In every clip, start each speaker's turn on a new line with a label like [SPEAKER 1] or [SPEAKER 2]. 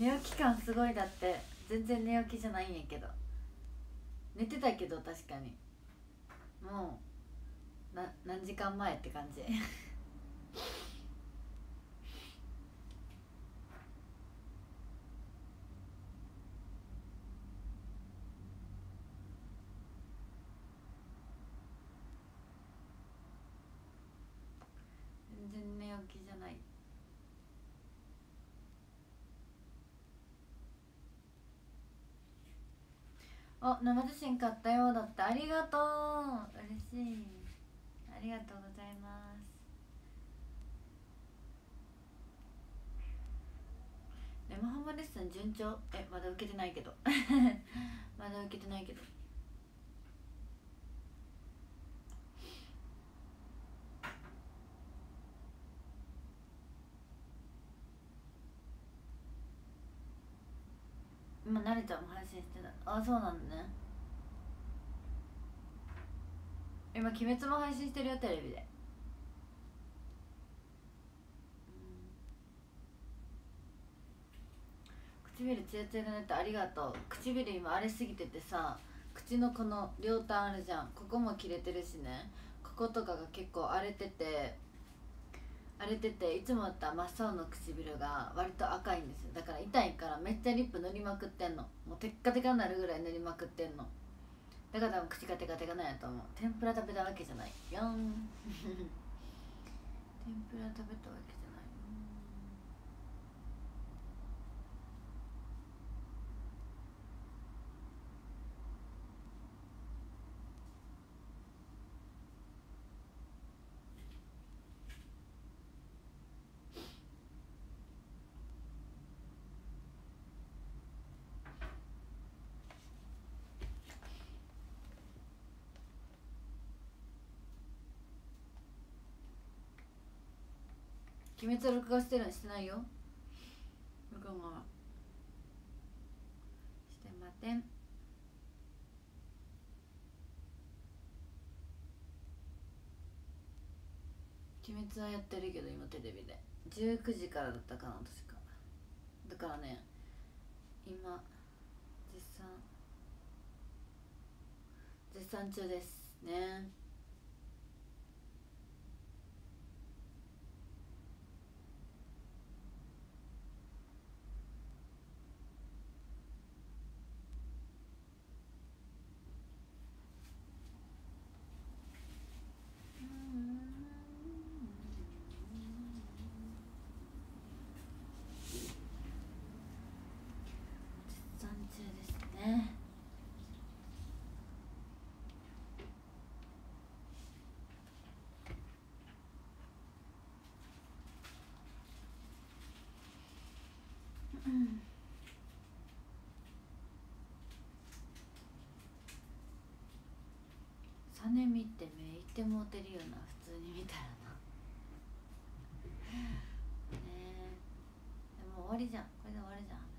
[SPEAKER 1] 寝起き感すごいだって全然寝起きじゃないんやけど。寝てたけど確かに。もう何時間前って感じ 全然寝起きじゃないあ生写真買ったよだって。ありがとう。嬉しい。ありがとうございます。レモハマレッスン順調。えまだ受けてないけど。まだ受けてないけど。ちゃんも配信してた。あそうなんだね。今鬼滅も配信してるよテレビで。唇ツヤツヤになってありがとう。唇今荒れすぎててさ口のこの両端あるじゃん。ここも切れてるしね。こことかが結構荒れてて荒れてていつもだった真っ青の唇が割と赤いんですよ。だから痛いからめっちゃリップ塗りまくってんの。もうテッカテカになるぐらい塗りまくってんの。だから多分口がテカテカなんやと思う。天ぷら食べたわけじゃない。よん。天ぷら食べたわけじゃない。鬼滅は録画してるのしてないよ。録画はしてません。鬼滅はやってるけど今テレビで。19時からだったかな確か。だからね今絶賛絶賛中ですね絶賛中ですねうん。サネミって目いってもうてるよな普通に見たらな。ねえ。でも終わりじゃん。これで終わりじゃん私。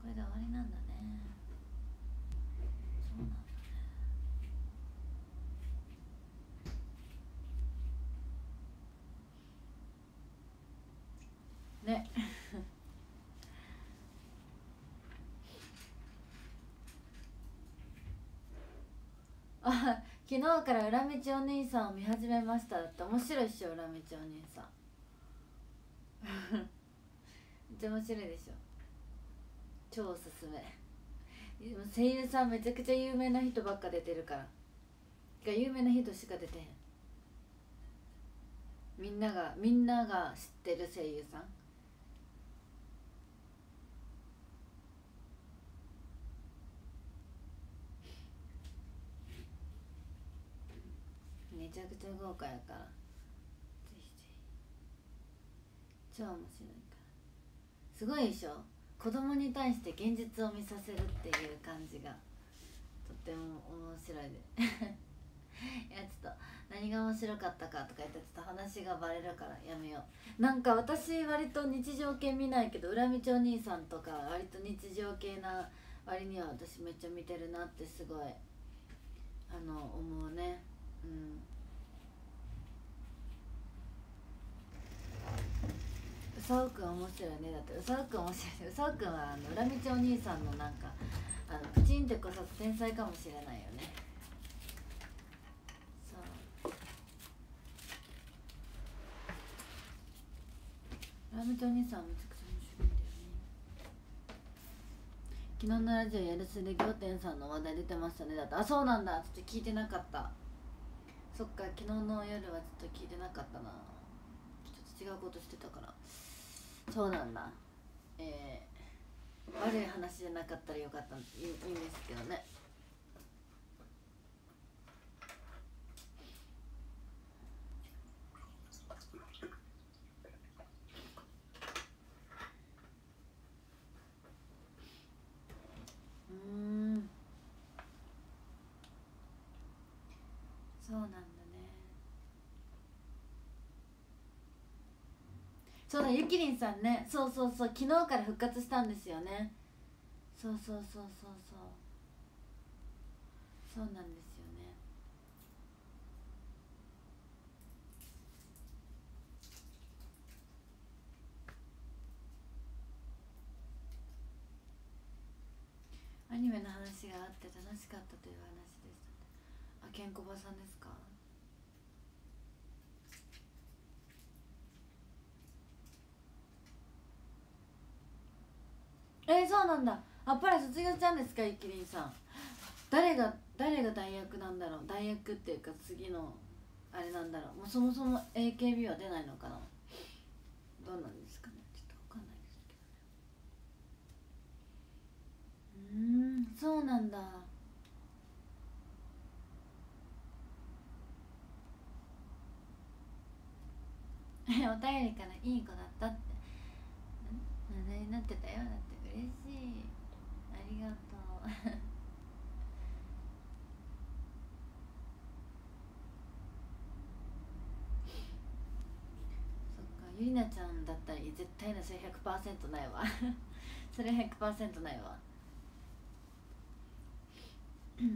[SPEAKER 1] これで終わりなんだねそうなんだねねあ昨日から裏道お兄さんを見始めましただって面白いっしょ裏道お兄さん。めっちゃ面白いでしょ。超おすすめ。声優さんめちゃくちゃ有名な人ばっか出てるから。てか有名な人しか出てへん。みんながみんなが知ってる声優さん。めちゃくちゃ豪華やから。ぜひぜひ。超面白いから。すごいでしょ？子供に対して現実を見させるっていう感じが。とっても面白いで。いやちょっと何が面白かったかとか言ってちょっと話がバレるからやめよう。なんか私割と日常系見ないけど恨み町兄さんとか割と日常系な割には私めっちゃ見てるなってすごいあの思うね。うん。さおくん面白いね。だってうさおくん面白い。ねうさおくんはあの裏道お兄さんのなんかあのプチンってこそ天才かもしれないよね。そう。裏道お兄さんめちゃくちゃ面白いんだよね。昨日のラジオやるすで仰天さんの話題出てましたね。だってあそうなんだ。ちょっと聞いてなかった。そっか昨日の夜はちょっと聞いてなかったな。ちょっと違うことしてたから。そうなんだ。えー、悪い話じゃなかったらよかったいいいいんですけどね。うんそうなんだねそうだゆきりんさんね。そうそうそう昨日から復活したんですよね。そうそうそうそうそう。そうなんですよね。アニメの話があって楽しかったという話でした。あけんこばさんですか？えー、そうなんだ。あっぱれ卒業したんですかゆきりんさん。誰が誰が代役なんだろう。代役っていうか次のあれなんだろう。もうそもそも AKB は出ないのかな。どうなんですかね。ちょっとわかんないですけどね。うんそうなんだ。お便りからいい子だったって。話題になってたよだって。嬉しい。ありがとう。そっかゆりなちゃんだったら絶対なそれ100%ないわ。それ100%ないわ。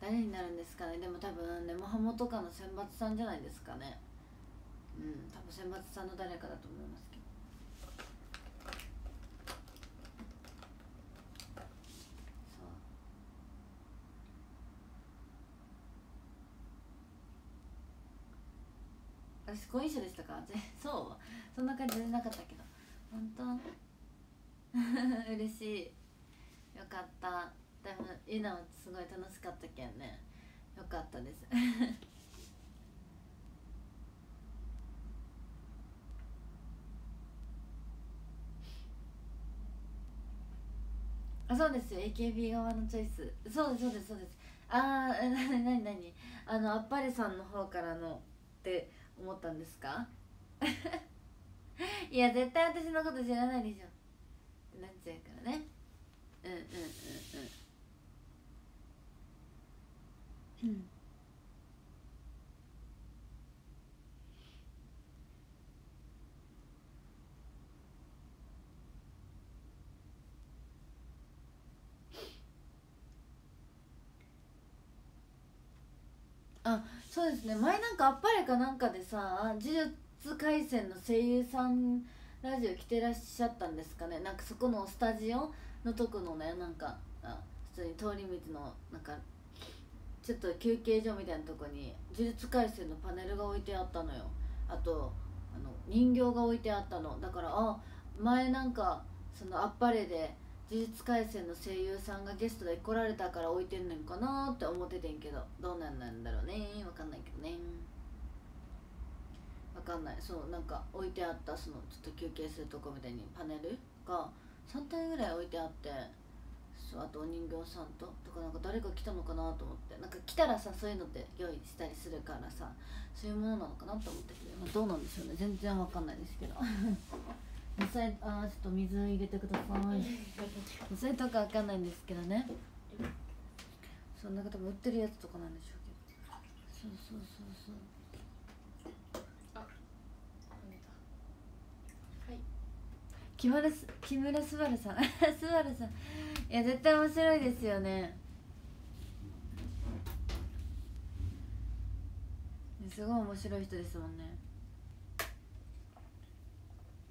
[SPEAKER 1] 誰になるんですかね。でも多分ねモハモとかの選抜さんじゃないですかね。うん多分選抜さんの誰かだと思いますけど。私好印象でしたか？ぜ そう。そんな感じじゃなかったけど。本当？嬉しい。よかった。でもゆなもすごい楽しかったけんね。よかったです。あそうですよ。AKB 側のチョイス。そうですそうですそうです。ああなになになに？あのあっぱれさんの方からのって思ったんですか？いや絶対私のこと知らないでしょ。ってなっちゃうからね。うんうんうんうん。うん。あそうですね。前なんかあっぱれかなんかでさ呪術廻戦の声優さんラジオ来てらっしゃったんですかね。なんかそこのスタジオのとこのねなんかあ普通に通り道のなんかちょっと休憩所みたいなとこに呪術廻戦のパネルが置いてあったのよ。あとあの人形が置いてあったの。だからあ前なんかそのあっぱれで呪術廻戦の声優さんがゲストで来られたから置いてんねんかなって思っててんけど。どうなんなんだろうねわかんないけどねわかんない。そうなんか置いてあったそのちょっと休憩するとこみたいにパネルが3体ぐらい置いてあってそうあとお人形さんととかなんか誰か来たのかなと思って。なんか来たらさそういうのって用意したりするからさそういうものなのかなと思ってて、まあ、どうなんでしょうね。全然わかんないですけど。野菜あーちょっと水入れてください。野菜とかわかんないんですけどね。そんな多分売ってるやつとかなんでしょうけど。そうそうそうそう。
[SPEAKER 2] はい。
[SPEAKER 1] 木村す木村昴さん。昴さん。いや絶対面白いですよね。すごい面白い人ですもんね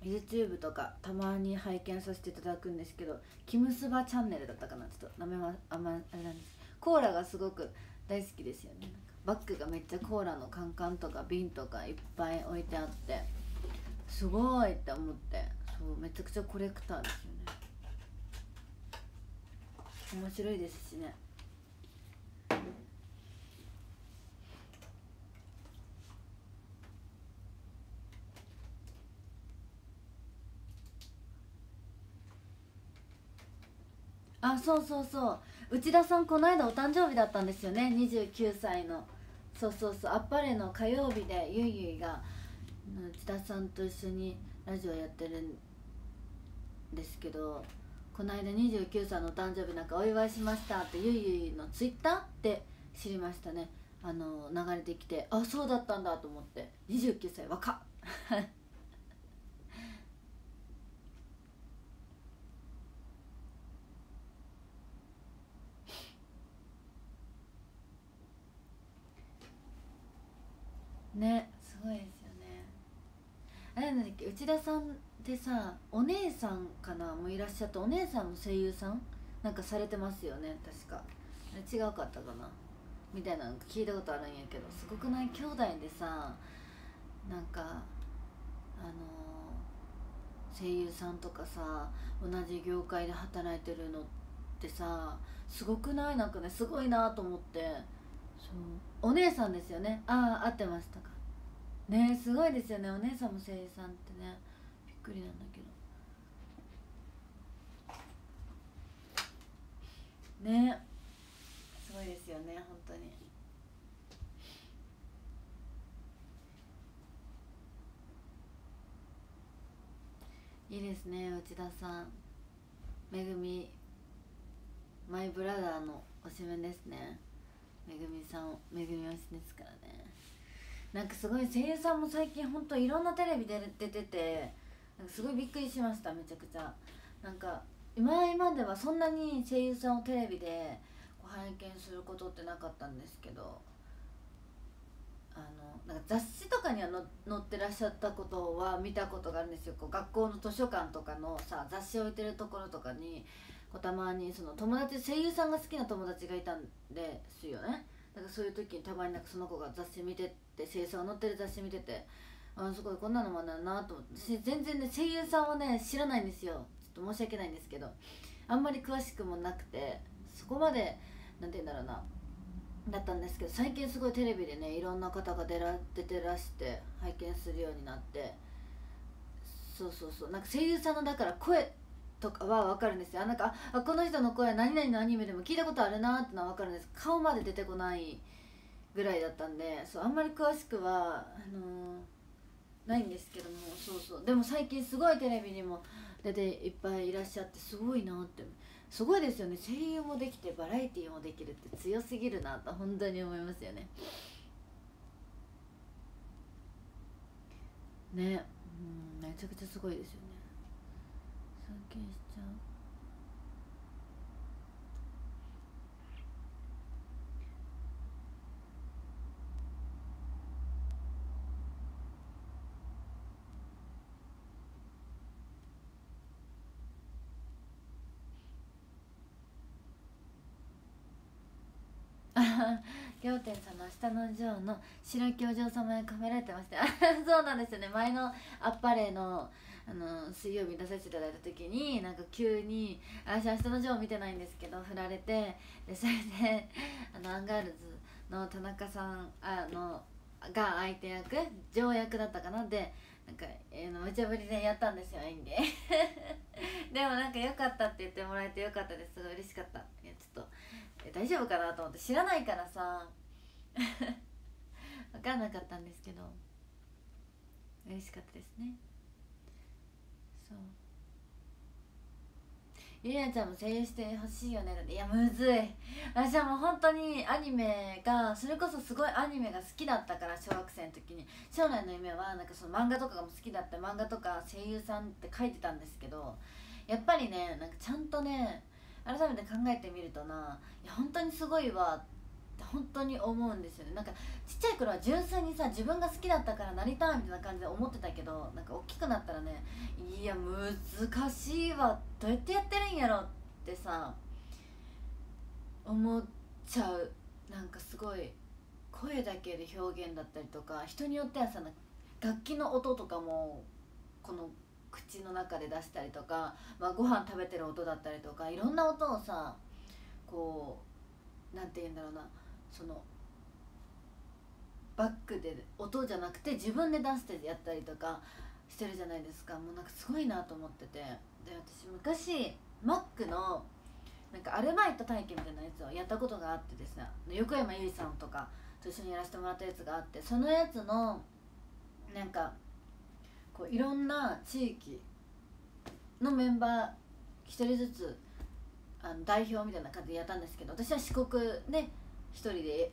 [SPEAKER 1] YouTube とかたまに拝見させていただくんですけどキムスバチャンネルだったかな？ちょっと名前はあんまあれなんです。コーラがすごく大好きですよね。バッグがめっちゃコーラのカンカンとか瓶とかいっぱい置いてあってすごいって思ってそうめちゃくちゃコレクターですよね。面白いですしね。あそうそうそう。内田さんこの間お誕生日だったんですよね。29歳の。そうそうそう。あっぱれの火曜日でゆいゆいが内田さんと一緒にラジオやってるんですけどこの間29歳のお誕生日なんかお祝いしましたってゆいゆいのツイッターで知りましたね。あの流れてきてあそうだったんだと思って。29歳若っ。ねすごいですよね。あれなんだっけ内田さんってさお姉さんかなもういらっしゃった。お姉さんも声優さん？なんかされてますよね確か。違うかったかな？みたいなの聞いたことあるんやけどすごくない？兄弟でさなんかあの声優さんとかさ同じ業界で働いてるのってさすごくない？なんかねすごいなと思って。そう。お姉さんですよね。ああ合ってましたか。ねすごいですよね。お姉さんも声優さんってね。びっくりなんだけど。ね。すごいですよね。本当に。いいですね内田さん。めぐみ。マイブラザーの推しメンですね。めぐみさんめぐみ推しですからね。なんかすごい声優さんも最近ほんといろんなテレビで出ててなんかすごいびっくりしましためちゃくちゃ。なんか今今ではそんなに声優さんをテレビでこう拝見することってなかったんですけどあのなんか雑誌とかには載ってらっしゃったことは見たことがあるんですよ。こう学校の図書館とかのさ雑誌置いてるところとかにこうたまにその友達声優さんが好きな友達がいたんですよね。だからそういう時にたまになんかその子が雑誌見てって声優さんが載ってる雑誌見ててあすごいこんなのもあるなと思って。全然ね声優さんはね知らないんですよ。ちょっと申し訳ないんですけど。あんまり詳しくもなくて。そこまでなんて言うんだろうな。だったんですけど最近すごいテレビでねいろんな方が出ら出てらして拝見するようになって。そうそうそう。なんか声優さんのだから声とかは分かるんですよ。なんかあこの人の声何々のアニメでも聞いたことあるなってのは分かるんです。顔まで出てこないぐらいだったんでそうあんまり詳しくはあのー、ないんですけども。そうそう。でも最近すごいテレビにも出ていっぱいいらっしゃってすごいなって。すごいですよね。声優もできてバラエティーもできるって強すぎるなと本当に思いますよね。ね。うんめちゃくちゃすごいですよね。尊敬しちゃう。仰天さんの下の城の白木お嬢様で褒められてました そうなんですよね。前のあっぱれのあの水曜日出させていただいた時になんか急に私あしたのジョー見てないんですけど振られてでそれであのアンガールズの田中さんあのが相手役上役だったかな？でなんか、えー、の無茶ぶりでやったんですよ演技。でもなんか良かったって言ってもらえて良かったです。すごい嬉しかった。いやちょっとえ大丈夫かなと思って知らないからさ。分かんなかったんですけど嬉しかったですね。そう。ゆりなちゃんも声優してほしいよねだって。いやむずい。私はもう本当にアニメがそれこそすごいアニメが好きだったから小学生の時に。将来の夢はなんかその漫画とかがも好きだった。漫画とか声優さんって書いてたんですけどやっぱりねなんかちゃんとね改めて考えてみるとないや本当にすごいわって本当に思うんですよね。なんかちっちゃい頃は純粋にさ自分が好きだったからなりたいみたいな感じで思ってたけどなんか大きくなったらねいや難しいわどうやってやってるんやろってさ思っちゃう。なんかすごい声だけで表現だったりとか人によってはさ楽器の音とかもこの口の中で出したりとか、まあ、ご飯食べてる音だったりとかいろんな音をさこうなんて言うんだろうなそのバックで音じゃなくて自分で出してやったりとかしてるじゃないですか。もうなんかすごいなと思ってて。で私昔マックのなんかアルバイト体験みたいなやつをやったことがあってですね。横山由依さんとかと一緒にやらせてもらったやつがあってそのやつのなんかこういろんな地域のメンバー一人ずつあの代表みたいな感じでやったんですけど私は四国で一人で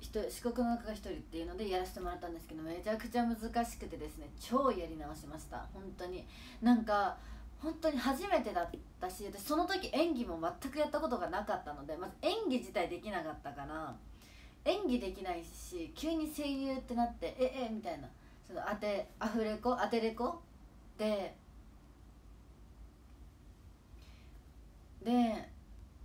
[SPEAKER 1] 四国の中が一人っていうのでやらせてもらったんですけどめちゃくちゃ難しくてですね超やり直しました。本当に。なんか本当に初めてだったし私その時演技も全くやったことがなかったのでまず演技自体できなかったから演技できないし急に声優ってなってええみたいな。その当てアフレコ当てレコでで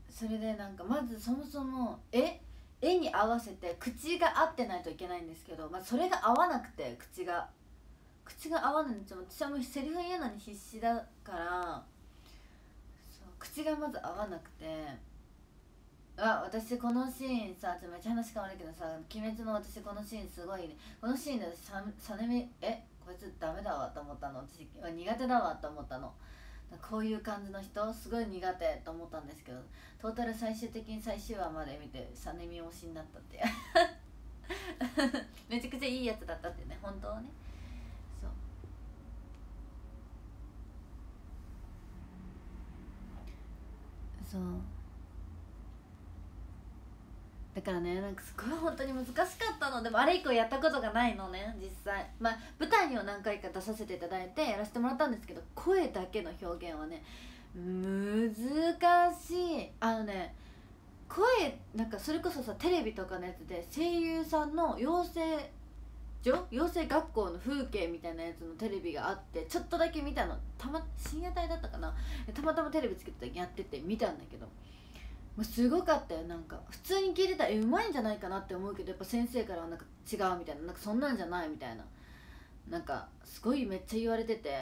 [SPEAKER 1] それでなんかまずそもそも絵絵に合わせて口が合ってないといけないんですけど、まあ、それが合わなくて口が。口が合わないんですよ私はもうセリフ言うのに必死だから口がまず合わなくて。あ私このシーンさちょっとめっちゃ話変わるけどさ「鬼滅」の私このシーンすごいね。このシーンでささねみえこいつダメだわと思ったの？私苦手だわと思ったの。こういう感じの人すごい苦手と思ったんですけどトータル最終的に最終話まで見てサネミ推しになったって めちゃくちゃいいやつだったってね。本当はね。そう。そう。だからねなんかすごい本当に難しかったの。でもあれ以降やったことがないのね実際。まあ舞台には何回か出させていただいてやらせてもらったんですけど声だけの表現はね難しい。あのね声なんかそれこそさテレビとかのやつで声優さんの養成所養成学校の風景みたいなやつのテレビがあってちょっとだけ見たの。たま深夜帯だったかな。たまたまテレビつけてやってて見たんだけど。もうすごかったよ。なんか普通に聞いてたらうまいんじゃないかなって思うけどやっぱ先生からはなんか違うみたいななんかそんなんじゃないみたいな。なんかすごいめっちゃ言われてて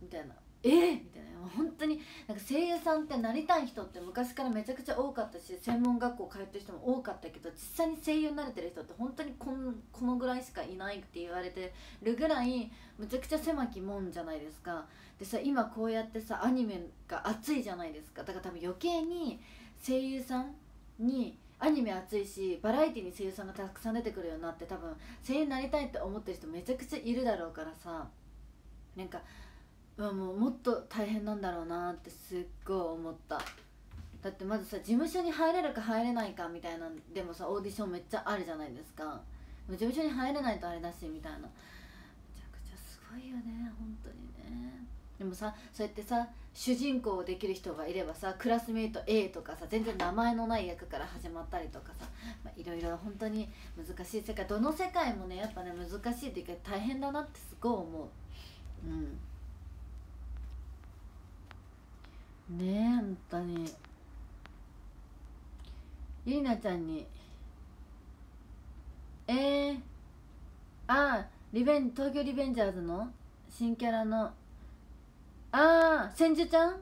[SPEAKER 1] みたいな。えー、みたいな。本当になんか声優さんってなりたい人って昔からめちゃくちゃ多かったし専門学校通ってる人も多かったけど実際に声優になれてる人って本当にこんこのぐらいしかいないって言われてるぐらいむちゃくちゃ狭きもんじゃないですか。でさ今こうやってさアニメが熱いじゃないですかだから多分余計に声優さんにアニメ熱いしバラエティに声優さんがたくさん出てくるようになって多分声優になりたいって思ってる人めちゃくちゃいるだろうからさ。なんかもうもっと大変なんだろうなってすっごい思った。だってまずさ事務所に入れるか入れないかみたいなでもさオーディションめっちゃあるじゃないですか。事務所に入れないとあれだしみたいな。めちゃくちゃすごいよね本当にね。でもさそうやってさ主人公をできる人がいればさクラスメイト A とかさ全然名前のない役から始まったりとかさいろいろ本当に難しい。世界どの世界もねやっぱね難しいっていうか大変だなってすごい思う。うん。ねえ本当に。ゆりなちゃんに。えー、ああリベン東京リベンジャーズの新キャラの。ああ千住ちゃん？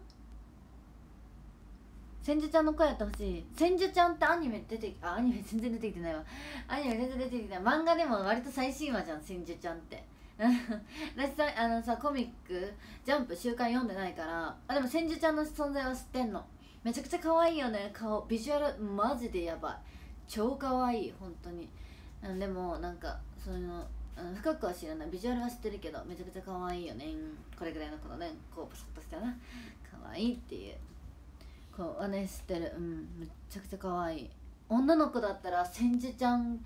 [SPEAKER 1] 千住ちゃんの声やってほしい。千住ちゃんってアニメ出てあアニメ全然出てきてないわ。アニメ全然出てきてない。漫画でも割と最新話じゃん千住ちゃんって。私さあのさコミックジャンプ週刊読んでないからあでも千住ちゃんの存在は知ってんの。めちゃくちゃ可愛いよね。顔ビジュアルマジでやばい。超可愛い本当に。でもなんかその深くは知らない。ビジュアルは知ってるけどめちゃくちゃ可愛いよね。これぐらいの子のね。こうパサッとしたな。可愛いっていう。こうはね知ってる。うんめちゃくちゃ可愛い。女の子だったら千住ちゃん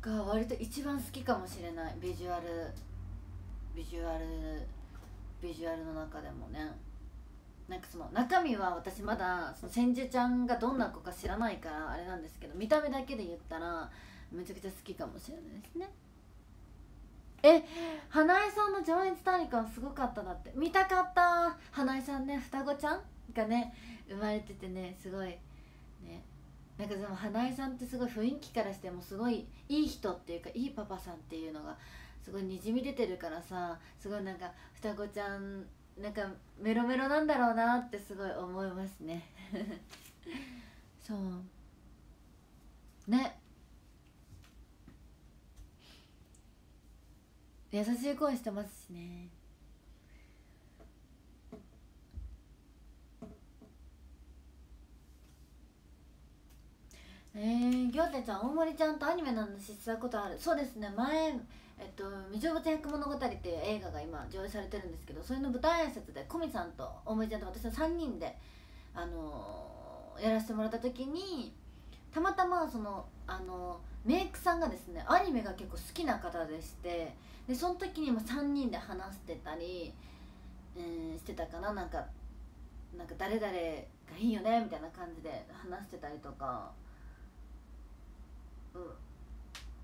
[SPEAKER 1] が割と一番好きかもしれない。ビジュアル。ビジュアル。ビジュアルの中でもね。なんかその中身は私まだその千住ちゃんがどんな子か知らないからあれなんですけど見た目だけで言ったらめちゃくちゃ好きかもしれないですね。え花江さんの情熱大陸はすごかっただって。見たかった。花江さんね双子ちゃんがね生まれててねすごいね。なんかでも花江さんってすごい雰囲気からしてもすごいいい人っていうかいいパパさんっていうのがすごいにじみ出てるからさすごいなんか双子ちゃんなんかメロメロなんだろうなってすごい思いますね。そう。ね。優しい声してますしね。えー、ぎょうてちゃん大森ちゃんとアニメの話したことある？そうですね。前えっと「未成仏百物語」っていう映画が今上映されてるんですけどそれの舞台挨拶でコミさんと大森ちゃんと私の3人で、あのー、やらせてもらった時にたまたまその、あのー、メイクさんがですねアニメが結構好きな方でしてでその時にも3人で話してたり、えー、してたかな。なんかなんか誰々がいいよねみたいな感じで話してたりとか。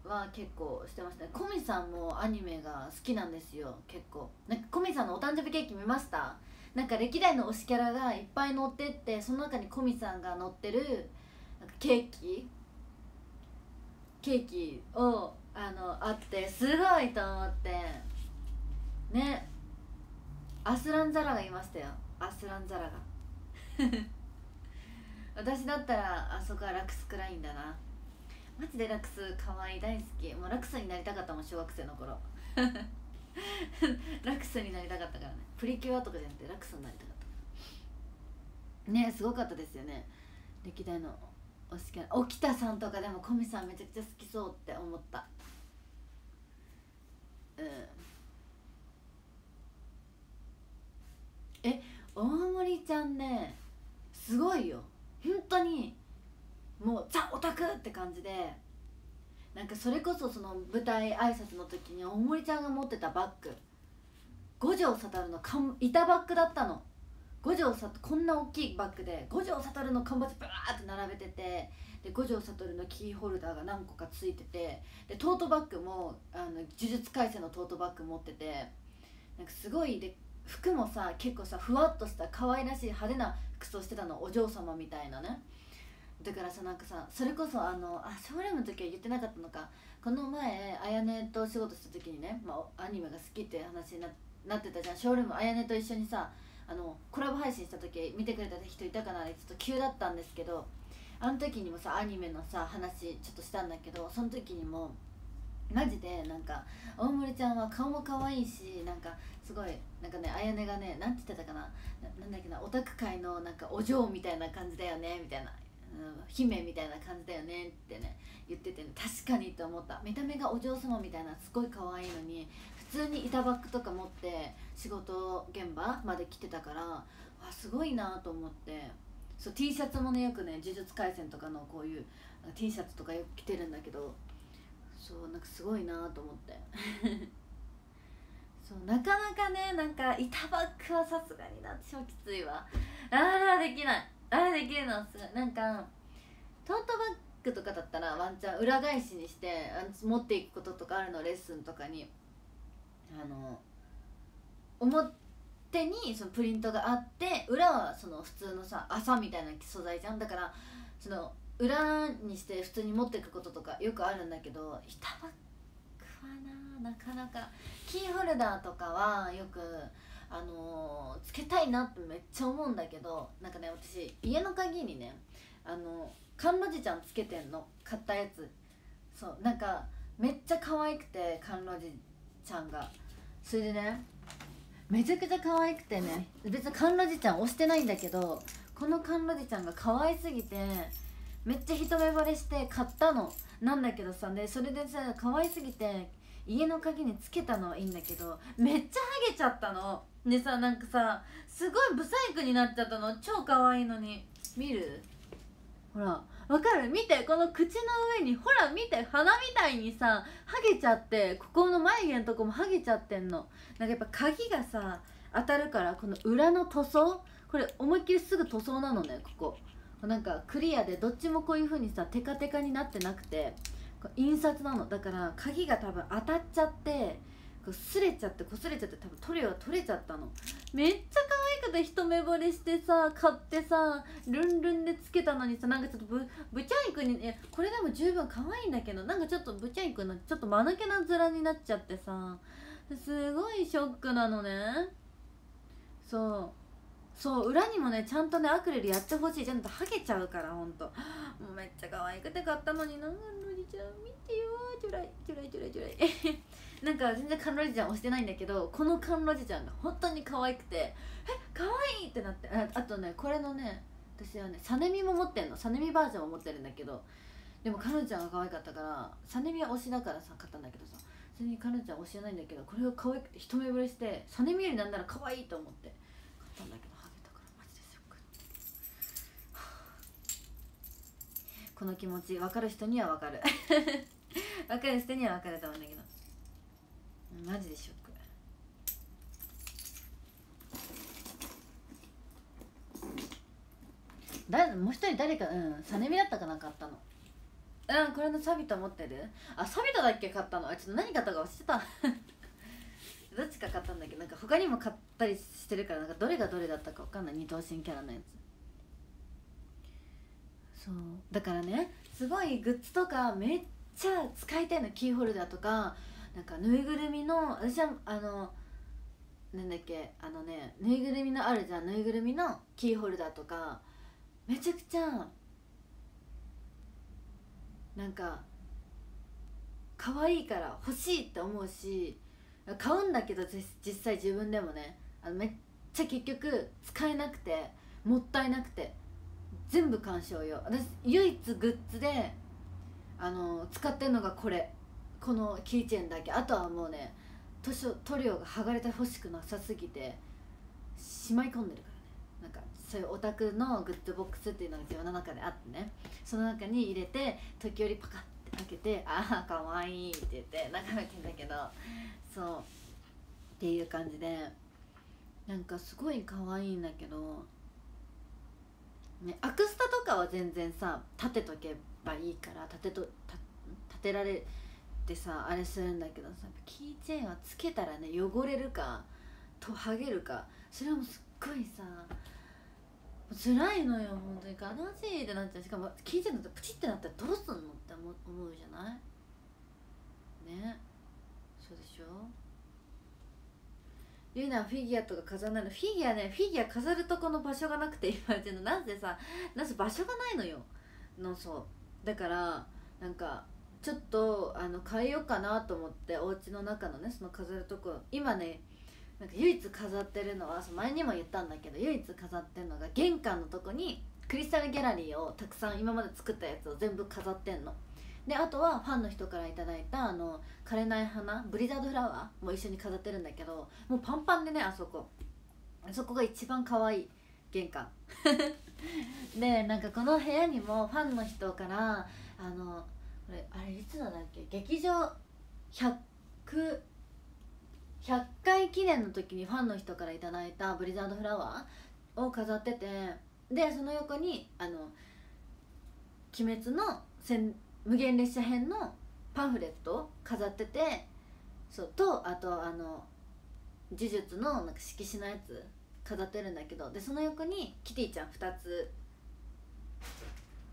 [SPEAKER 1] は結構してましたね。コミさんもアニメが好きなんですよ。結構。なんかコミさんのお誕生日ケーキ見ました？なんか歴代の推しキャラがいっぱい載ってってその中にコミさんが載ってるなんかケーキ？ケーキをあのあってすごいと思って。ね。アスランザラがいましたよ。アスランザラが。私だったらあそこはラクスクラインだな。マジでラクス可愛い大好き。もうラクスになりたかったもん小学生の頃。ラクスになりたかったからね。プリキュアとかじゃなくてラクスになりたかったから。ねすごかったですよね。歴代のお好きな沖田さんとかでもコミさんめちゃくちゃ好きそうって思った。うん。え大森ちゃんねすごいよ。本当にもうザ・オタクって感じでなんかそれこそその舞台挨拶の時に大森ちゃんが持ってたバッグ。五条悟のかん板バッグだったの。五条悟こんな大きいバッグで五条悟の缶バッジバーって並べててで五条悟のキーホルダーが何個かついててでトートバッグもあの呪術廻戦のトートバッグ持っててなんかすごいで服もさ結構さふわっとした可愛らしい派手な服装してたのお嬢様みたいなね。だからさなんかさそれこそあのあショールームの時は言ってなかったのか。この前あやねと仕事した時にね、まあ、アニメが好きって話にななってたじゃん。ショールームあやねと一緒にさあのコラボ配信した時見てくれた人いたかなちょっと急だったんですけどあの時にもさアニメのさ話ちょっとしたんだけどその時にもマジでなんか大森ちゃんは顔も可愛いしなんかすごいなんかねあやねがねなんて言ってたかななんだっけなオタク界のなんかお嬢みたいな感じだよねみたいな姫みたいな感じだよねってね言ってて、ね、確かにと思った。見た目がお嬢様みたいなすごい可愛いのに普通に板バッグとか持って仕事現場まで来てたからわすごいなと思って。そう T シャツもねよくね「呪術廻戦」とかのこういう T シャツとかよく着てるんだけどそうなんかすごいなと思って。そうなかなかねなんか板バッグはさすがにな超きついわ。あらできない。あれできるのすごい。なんかトートバッグとかだったらワンチャン裏返しにして持っていくこととかあるのレッスンとかに。あの表にそのプリントがあって裏はその普通のさ麻みたいな素材じゃん。だからその裏にして普通に持っていくこととかよくあるんだけど板バッグはななかなか。キーホルダーとかはよくあのー、つけたいなってめっちゃ思うんだけどなんかね私家の鍵にねあの甘露寺ちゃんつけてんの。買ったやつ。そうなんかめっちゃ可愛くて甘露寺ちゃんが。それでねめちゃくちゃ可愛くてね別に甘露寺ちゃん押してないんだけどこの甘露寺ちゃんが可愛すぎてめっちゃ一目惚れして買ったの。なんだけどさでそれでさ可愛すぎて家の鍵につけたのはいいんだけどめっちゃハゲちゃったの。でさなんかさすごいブサイクになっちゃったの。超可愛いのに。見る？ほらわかる？見てこの口の上にほら見て鼻みたいにさハゲちゃってここの眉毛のとこもハゲちゃってんの。なんかやっぱ鍵がさ当たるからこの裏の塗装？これ思いっきりすぐ塗装なのねここ。なんかクリアでどっちもこういう風にさテカテカになってなくて。印刷なの。だから鍵が多分当たっちゃってこう擦れちゃって擦れちゃって多分塗料が取れちゃったの。めっちゃ可愛くて一目惚れしてさ買ってさルンルンでつけたのにさなんかちょっとブブチャイクにねこれでも十分可愛いんだけどなんかちょっとブチャイクのちょっと間抜けな面になっちゃってさすごいショックなのね。そう。そう裏にもねちゃんとねアクリルやってほしい。じゃんとハゲちゃうからほんと。めっちゃ可愛くて買ったのになんのりちゃん見てよちょらいちょらいちょらいちょらいなんか全然カンロジちゃん押してないんだけどこのカンロジちゃんが本当に可愛くてえ可愛いってなってああとねこれのね私はねサネミも持ってんの。サネミバージョンも持ってるんだけどでも彼女ちゃんが可愛かったからサネミは推しだからさ買ったんだけどさそれに彼女ちゃん推しじゃないんだけどこれが可愛くて一目惚れしてサネミよりなんなら可愛いと思って買ったんだけどハゲたからマジでショックこの気持ち分かる人には分かる。分かる人には分かると思うんだけど。マジでショック。だもう一人誰かうんサネミだったかな買ったの。うんこれのサビト持ってる？あサビトだっけ買ったの？あちょっと何買ったか忘れてた。どっちか買ったんだけ？どなんか他にも買ったりしてるからなんかどれがどれだったか分かんない。二等身キャラのやつ。そう。だからねすごいグッズとかめっちゃ使いたいのキーホルダーとかなんかぬいぐるみの私はあのなんだっけあのねぬいぐるみのあるじゃんぬいぐるみのキーホルダーとかめちゃくちゃなんか可愛いから欲しいって思うし買うんだけど実際自分でもねあのめっちゃ結局使えなくてもったいなくて。全部鑑賞用私唯一グッズであの使ってるのがこれ。このキーチェーンだけ。あとはもうね塗料が剥がれて欲しくなさすぎてしまい込んでるからね。なんかそういうオタクのグッズボックスっていうのが自分の中であってね。その中に入れて時折パカッて開けて「ああかわいい」って言って眺めてんだけどそう。っていう感じで。なんかすごい可愛いんだけどねアクスタとかは全然さ立てとけばいいから立てと立てられてさあれするんだけどさキーチェーンはつけたらね汚れるかと剥げるかそれもすっごいさ辛いのよ本当に悲しいってなっちゃう。しかもキーチェーンだとプチってなったらどうすんのって思うじゃない？ねそうでしょ？ゆうなフィギュアとか飾らないの。フィギュアねフィギュア飾るとこの場所がなくて今っていうのなんでさなぜ場所がないのよ。のそう。だからなんかちょっとあの変えようかなと思ってお家の中のねその飾るとこ今ねなんか唯一飾ってるのは前にも言ったんだけど唯一飾ってるのが玄関のとこにクリスタルギャラリーをたくさん今まで作ったやつを全部飾ってんの。であとはファンの人から頂いたあの枯れない花ブリザードフラワーも一緒に飾ってるんだけどもうパンパンでねあそこ。あそこが一番可愛い玄関。でなんかこの部屋にもファンの人からあのこれあれいつのだっけ？劇場 100, 100回記念の時にファンの人から頂いたブリザードフラワーを飾っててでその横に「あの鬼滅の無限列車編」のパンフレットを飾っててそうとあとあの呪術のなんか色紙のやつ飾ってるんだけどでその横にキティちゃん2つ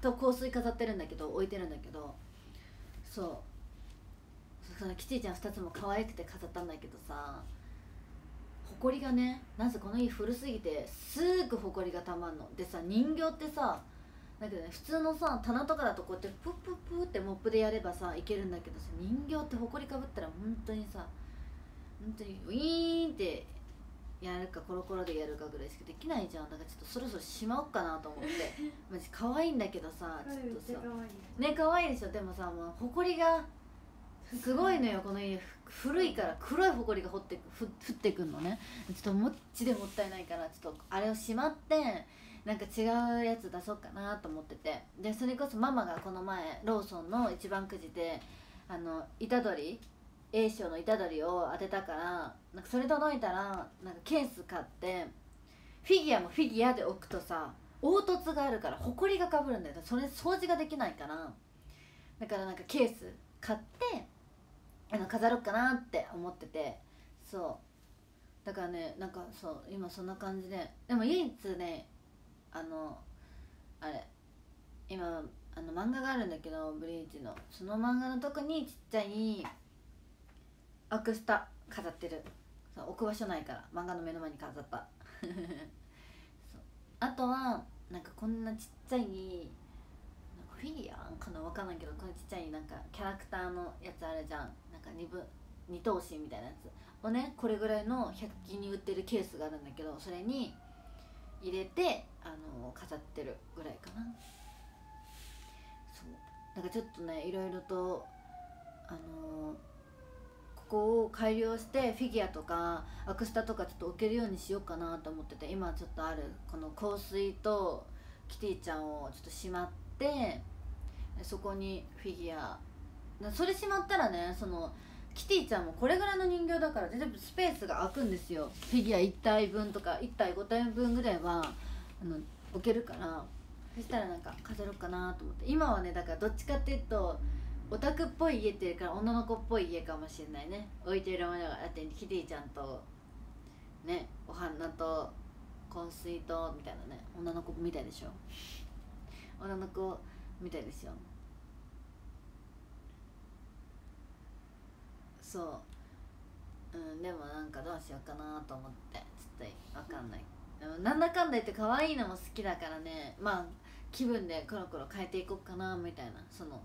[SPEAKER 1] と香水飾ってるんだけど置いてるんだけどそうそのキティちゃん2つも可愛くて飾ったんだけどさほこりがねなぜこの家古すぎてすぐほこりがたまんの。でさ人形ってさだけどね普通のさ棚とかだとこうやってプップップってモップでやればさいけるんだけどさ人形ってほこりかぶったら本当にさ本当にウィーンってやるかコロコロでやるかぐらいしかできないじゃん。だからちょっとそろそろしまおうかなと思って。マジ可愛いんだけどさちょっとさ。ね可愛いでしょ？でもさもうほこりがすごいのよこの家。ふ古いから黒いほこりが掘ってふ降ってくんのね。ちょっともっちでもったいないからちょっとあれをしまってなんか違うやつ出そうかなと思ってて。でそれこそママがこの前ローソンの一番くじであの虎杖 A 賞の虎杖を当てたからなんかそれ届いたらなんかケース買ってフィギュアもフィギュアで置くとさ凹凸があるからほこりがかぶるんだよ。それ掃除ができないからだからなんかケース買ってあの飾ろうかなって思ってて。そう。だからねなんかそう今そんな感じで。でも唯一ねあのあれ今あの漫画があるんだけどブリーチの。その漫画のとこにちっちゃいアクスタ飾ってる。置く場所ないから。漫画の目の前に飾った。あとはなんかこんなちっちゃいフィギュアかなわかんないけどこのちっちゃいなんかキャラクターのやつあるじゃん。なんか二分二等身みたいなやつ。をねこれぐらいの100均に売ってるケースがあるんだけどそれに入れてあの飾ってるぐらいかな。そう。なんかちょっとねいろいろとあのここを改良してフィギュアとかアクスタとかちょっと置けるようにしようかなと思ってて今ちょっとあるこの香水とキティちゃんをちょっとしまってそこにフィギュア。それしまったらねそのキティちゃんもこれぐらいの人形だから全部スペースが空くんですよ。フィギュア1体分とか1体5体分ぐらいはあの置けるから。そしたらなんか飾ろうかなと思って。今はねだからどっちかっていうとオタクっぽい家っていうから女の子っぽい家かもしれないね。置いてるものがだってキティちゃんとねお花と香水とみたいなね。女の子みたいでしょ。女の子みたいですよ。そう。うんでもなんかどうしようかなと思って。ちょっと分かんない。でもなんだかんだ言って可愛いのも好きだからね。まあ気分でコロコロ変えていこうかなみたいな。その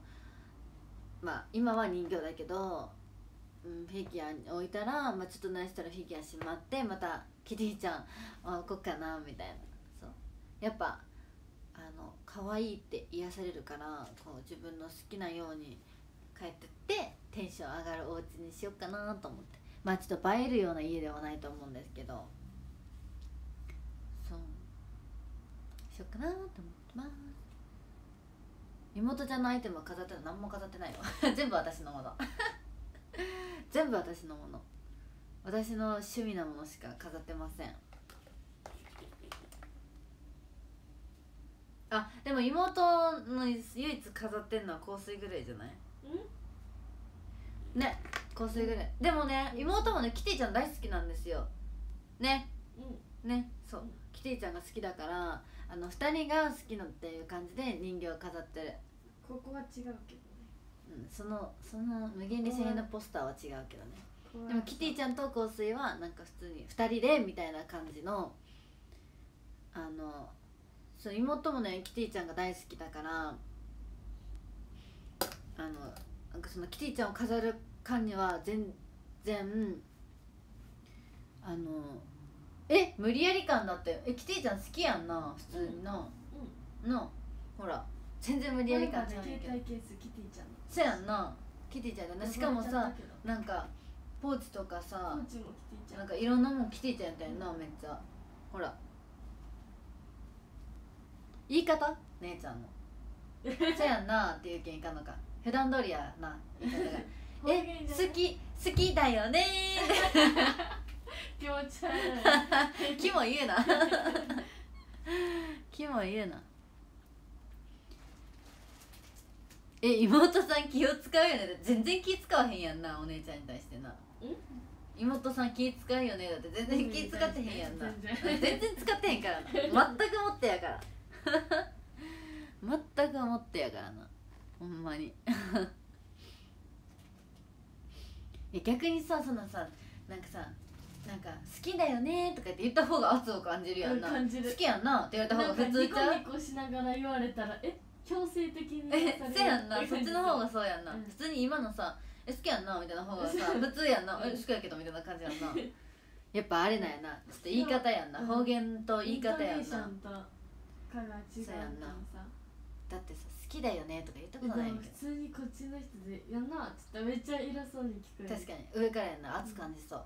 [SPEAKER 1] まあ今は人形だけど、うん、フィギュアに置いたら、まあ、ちょっと何したらフィギュアしまってまたキティちゃん置こうかなみたいな。そう。やっぱあの可愛いって癒されるからこう自分の好きなように帰ってってテンション上がるお家にしようかなと思って。まあちょっと映えるような家ではないと思うんですけど。そう。しようかなと思ってます。妹ちゃんのアイテムは飾ってる何も飾ってないよ 全部私のもの。全部私のもの。私の趣味なものしか飾ってません。あでも妹の唯一飾ってんのは香水ぐらいじゃない？ん？ね香水ぐらいでもね妹もねキティちゃん大好きなんですよ。ね。
[SPEAKER 2] うん。
[SPEAKER 1] ねそう。キティちゃんが好きだからあの2人が好きのっていう感じで人形を飾ってる、
[SPEAKER 2] ここは違うけどね。
[SPEAKER 1] うん、そのその無限に声援のポスターは違うけどね。でもキティちゃんと香水はなんか普通に2人でみたいな感じのあのそう妹もねキティちゃんが大好きだからあのなんかそのキティちゃんを飾る感には全然あのえ無理やり感だってえキティちゃん好きやんな普通にな、のほら全然無理やり感じゃないけど。
[SPEAKER 2] 携帯ケースキティちゃんの。
[SPEAKER 1] そうやんな。キティちゃんだな。しかもさなんかポーチとかさなん。んかいろんなもんキティちゃんやったやんなめっちゃ。ほら。言い方？姉ちゃんの。そうやんなっていうけんいかんのか普段通りやな言い方が。
[SPEAKER 2] 方
[SPEAKER 1] え好き好きだよね。
[SPEAKER 2] 気持ち悪い。
[SPEAKER 1] キも言うな。キも言うな。え妹さん気を使うよね。全然気使わへんやんなお姉ちゃんに対してな。妹さん気使うよね。だって全然気使ってへんやんな。
[SPEAKER 2] 全然。
[SPEAKER 1] 全然使ってへんからな。全くもってやから。全くもってやからなほんまに。逆にさそのさなんかさなんか好きだよねとかって言った方が圧を感じるやんな。好きやんな。って言われた方が普通
[SPEAKER 2] ニコ
[SPEAKER 1] ちゃう？
[SPEAKER 2] ニコしながら言われたらえ？強制的に
[SPEAKER 1] えせやんな。そっちの方がそうやんな、
[SPEAKER 2] うん。
[SPEAKER 1] 普通に今のさえ好きやんなみたいな方がさ普通やんな。え好きやけどみたいな感じやんな。やっぱあれなんやな。ちょっと言い方やんな。
[SPEAKER 2] うん。
[SPEAKER 1] 方言と言い方やんな。
[SPEAKER 2] イントネーションとかが違う
[SPEAKER 1] そうやんな。
[SPEAKER 2] さ
[SPEAKER 1] だってさ好きだよねとか言ったことないんけ
[SPEAKER 2] 普通にこっちの人で「やんな」っつったらめっちゃ偉そうに聞こえる。
[SPEAKER 1] ど確かに上からやんな圧感じそう、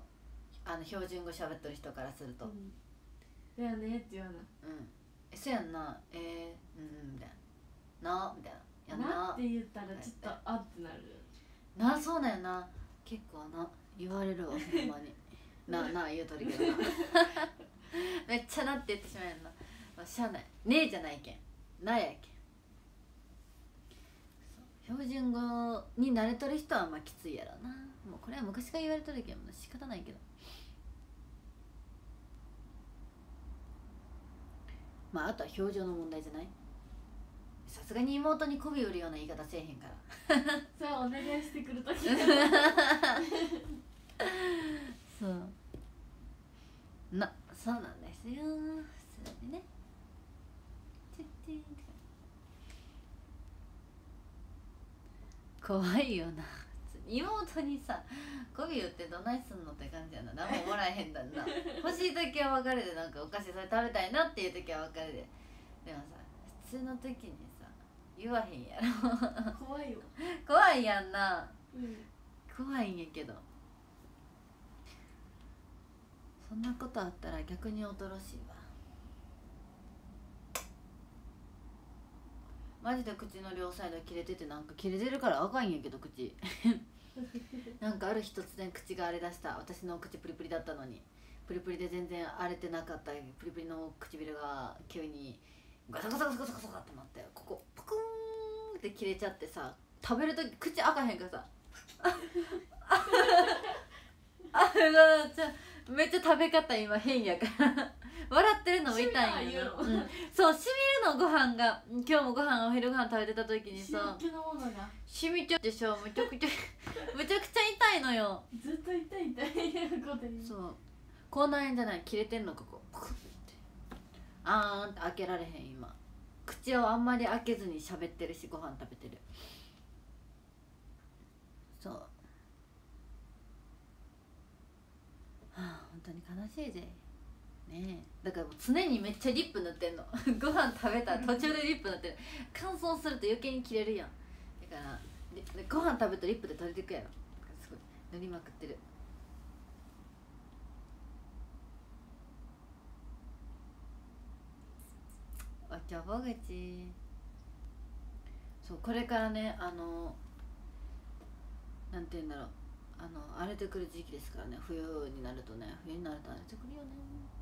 [SPEAKER 1] あの標準語喋ってる人からすると、
[SPEAKER 2] うん。だよねって言わな
[SPEAKER 1] うん。えそうやんな。えー、うんみたいな。なみたいな。やんな。
[SPEAKER 2] なって言ったらちょっとあってなる。
[SPEAKER 1] なそうなんやな。結構な言われるわほんまに。な な言うとるけどな。めっちゃなって言ってしまうやんな、まあ、しゃあない。ねえじゃないけん。なやけん標準語に慣れとる人はまあきついやろな。もうこれは昔から言われとるけんもう仕方ないけど。まああとは表情の問題じゃない？さすがに妹に媚び売るような言い方せえへんから。
[SPEAKER 2] それはお願いしてくるとき
[SPEAKER 1] そう。なそうなんですよ。普通にねチュッチュンって怖いよな。妹にさ「媚び売ってどないすんの?」って感じやな。何ももらえへんだんな。欲しい時は別れでなんかお菓子それ食べたいなっていう時は別れででもさ普通の時にさ言わへんやろ。
[SPEAKER 2] 怖いよ。
[SPEAKER 1] 怖いやんな。
[SPEAKER 2] うん。
[SPEAKER 1] 怖いんやけど。そんなことあったら逆に恐ろしいわマジで口の両サイド切れててなんか切れてるから赤いんやけど口。なんかある日突然口が荒れだした。私の口プリプリだったのに。プリプリで全然荒れてなかった。プリプリの唇が急にガサガサガサガサガサってなってここプクーンって切れちゃってさ食べる時口開かへんからさあめっちゃめっちゃ食べ方今変やから笑ってるのも痛いうん、そうしみるのご飯が今日もご飯お昼ご飯食べてた時に
[SPEAKER 2] 刺
[SPEAKER 1] さしみちゃうでしょめちゃくちゃ めちゃくちゃ痛いのよ。
[SPEAKER 2] ずっと痛い痛いことに。
[SPEAKER 1] そう。口内炎じゃない？切れてんのここ。あーんって開けられへん今。口をあんまり開けずに喋ってるしご飯食べてる。そう。はあ本当に悲しいぜね。えだから常にめっちゃリップ塗ってんの。ご飯食べたら途中でリップ塗ってる。乾燥すると余計に切れるやん。だからご飯食べるとリップで取れてくやろ。すごい。塗りまくってる。お茶ぼ口。そうこれからねあのなんて言うんだろう。あの荒れてくる時期ですからね。冬になるとね。冬になると荒れてくるよね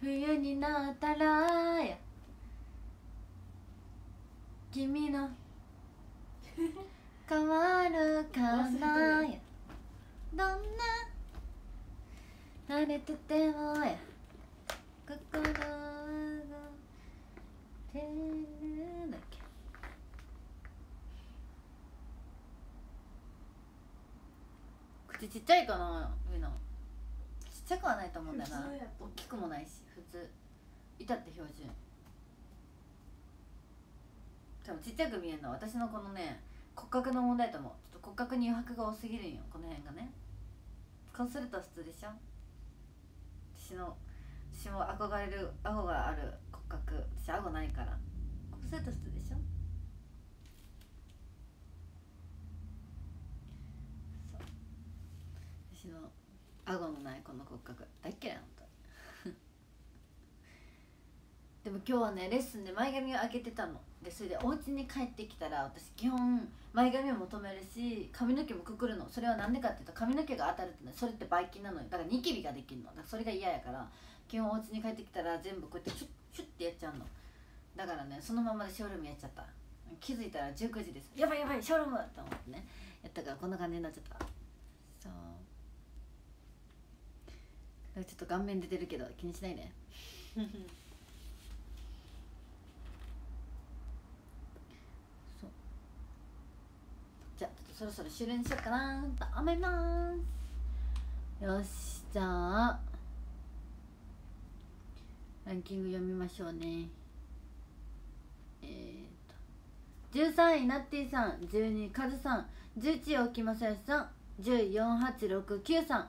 [SPEAKER 1] 冬になったらや。君の。変わるかなや。どんな。慣れててもや。心がてるだっけ。口ちっちゃいかなゆうなちゃくはないと思うんだよな。大きくもないし普通。いたって標準。多分ちっちゃく見えるの。は私のこのね骨格の問題と思う。ちょっと骨格に余白が多すぎるんよ。この辺がね。こうすると普通でしょ。私の私も憧れる顎がある骨格。私顎ないから。こうすると普通でしょ。私の顎のないこの骨格大っ嫌い本当にでも今日はねレッスンで前髪を開けてたの。でそれでお家に帰ってきたら私基本前髪を求めるし髪の毛もくくるの。それはなんでかっていうと髪の毛が当たるってそれってばい菌なのよ。だからニキビができるの。だからそれが嫌やから基本お家に帰ってきたら全部こうやってシュッシュッってやっちゃうの。だからねそのままでショールームやっちゃった。気づいたら19時です。やばいやばいショールームと思ってね。やったからこんな感じになっちゃったそうちょっと顔面出てるけど気にしないね そう。じゃあちょっとそろそろ終了にしようかなと思います。よしじゃあランキング読みましょうね。えー、と13位ナッティさん。12位カズさん。11位沖正義さん。10位4869さん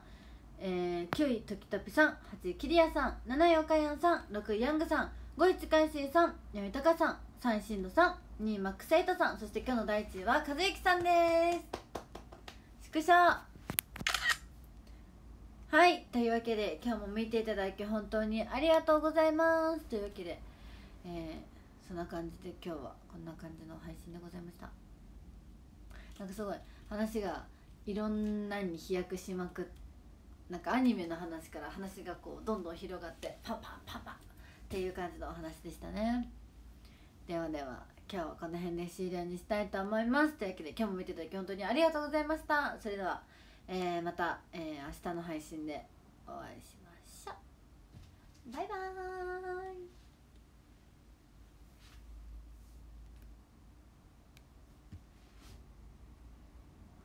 [SPEAKER 1] えー、9位時とぴさん8位キリヤさん7位岡山さん6位ヤングさん五一海進さん読高さん三進路さん2位マックセイトさんそして今日の第1位は和之さんです。縮小はいというわけで今日も見ていただき本当にありがとうございます。というわけで、えー、そんな感じで今日はこんな感じの配信でございました。なんかすごい話がいろんなに飛躍しまくってなんかアニメの話から話がこうどんどん広がってパパパパっていう感じのお話でしたね。ではでは今日はこの辺で終了にしたいと思います。というわけで今日も見ていただき本当にありがとうございました。それでは、えー、また、えー、明日の配信でお会いしましょう。バイバーイ。